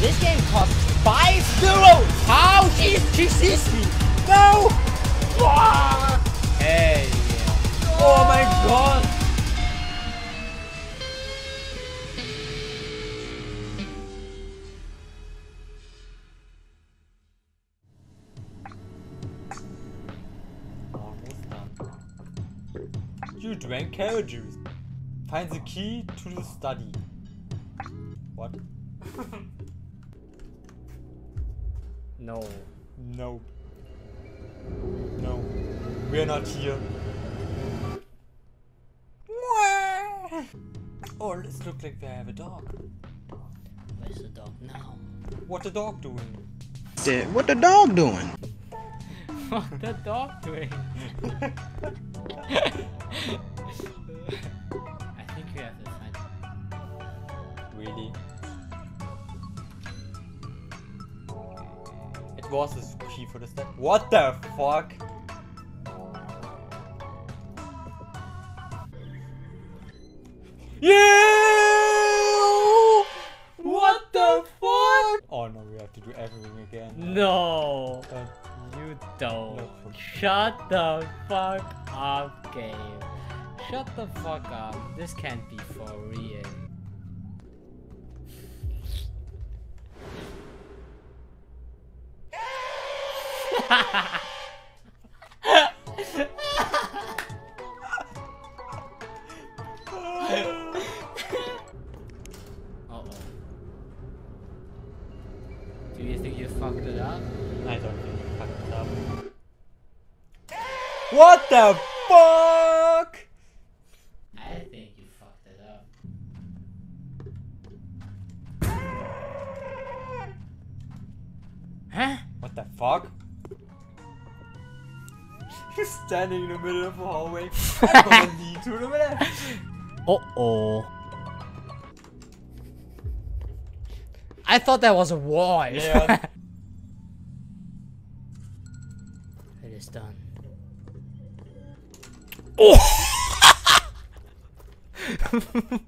This game costs five euros. How she she sees me? No. Hey. Oh my god. You drank carrot juice. Find the key to the study. What? No. No. No. We're not here. Oh, let's look like we have a dog. Where's the dog now? What the dog doing? Said, what the dog doing? what the dog doing? Was a key for the step. What the fuck? Yeah! What the fuck? Oh no, we have to do everything again. No, you don't. No. Shut the fuck up, game. Shut the fuck up. This can't be for real. Do you think you fucked it up? I don't think you fucked it up. What the fuck? I think you fucked it up. Huh? What the fuck? You're standing in the middle of a hallway. I'm gonna lead to the left. Uh-oh. I thought that was a wall. Yeah. it is done. Oh!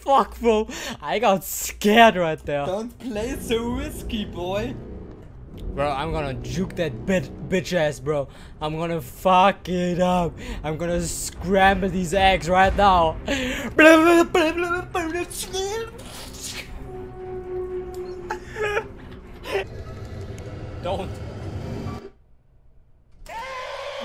Fuck, bro. I got scared right there. Don't play so risky, boy. Bro, I'm gonna juke that bit bitch ass, bro. I'm gonna fuck it up. I'm gonna scramble these eggs right now. Don't.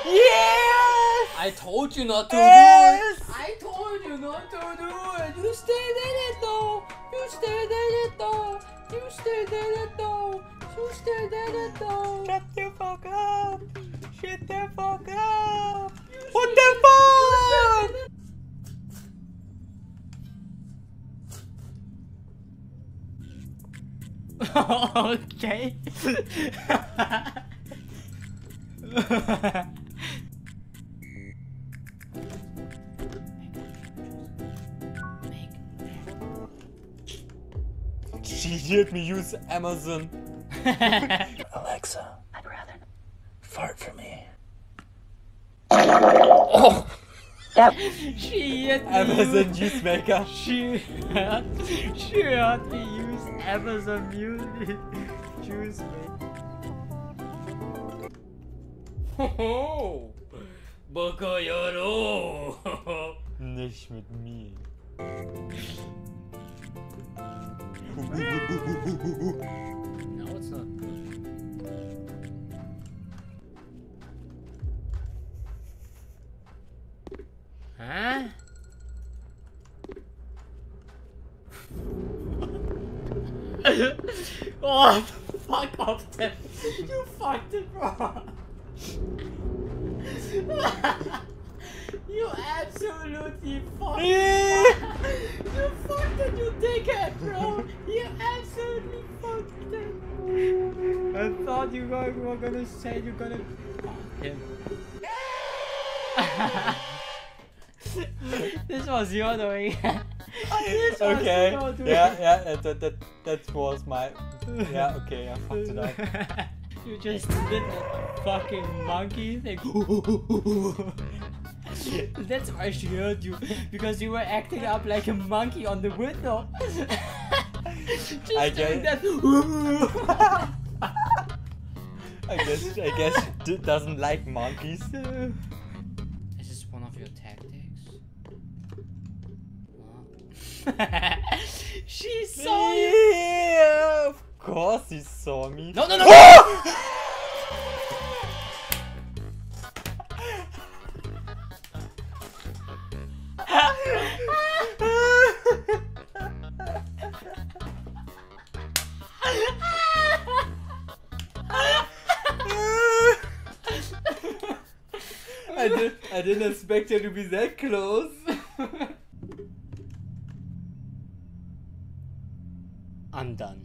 Yes! I told you not to Yes! do it. I told you not to do it. You stayed in it though. You stayed in it though. You stayed in it though. You in it though. Shut the fuck up! Shut the fuck up! What the fuck? okay. She heard me use Amazon. Alexa, I'd rather fart for me. Oh. she hit Amazon juice maker. She heard, she heard me use Amazon Music. Choose me. Hoho! Boko Yoro! Nicht mit mir. No, it's not. Huh? oh, fuck off, Tim. You fucked it, bro. you absolutely fucked it. Bro. You absolutely fucked it. I thought you guys were gonna say you're gonna fuck him. this was your doing. this was Okay. your. Yeah, yeah, that, that, that, that was my. Yeah, okay, I fucked it up. you just did that fucking monkey thing. That's why she heard you because you were acting up like a monkey on the window. Just I doing get- that. I guess I guess she d- doesn't like monkeys. Is this one of your tactics? Huh? she saw you. Yeah, of course he saw me. No, no, no. I did I didn't expect her to be that close. I'm done.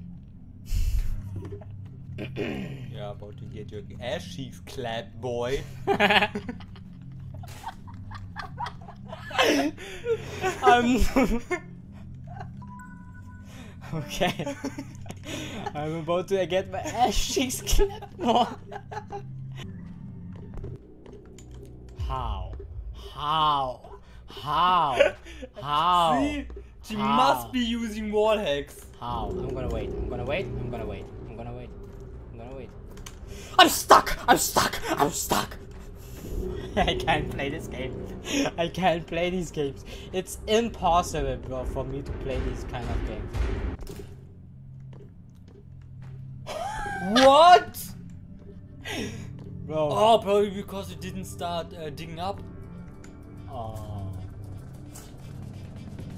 You're about to get your ass cheeks clapped, boy. I'm. okay. I'm about to get my ass cheeks clapped more. How? How? How? How? See? She How? must be using wall hacks. How? I'm gonna wait. I'm gonna wait. I'm gonna wait. I'm gonna wait. I'm gonna wait. I'm stuck! I'm stuck! I'm stuck! I can't play this game. I can't play these games. It's impossible, bro, for me to play these kind of games. What? Bro. Oh, probably because it didn't start uh, digging up. Oh.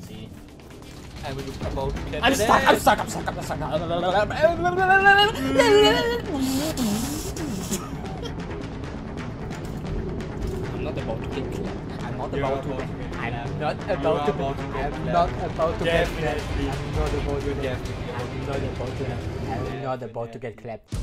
See? I'm about to clap I'm stuck, I'm stuck, I'm stuck, I'm stuck. I'm not about to get clapped. I'm not about to about get to get I'm not about to about I'm not about to get clapped. I'm not about to get Definitely. I'm not about to I'm not about to get clapped.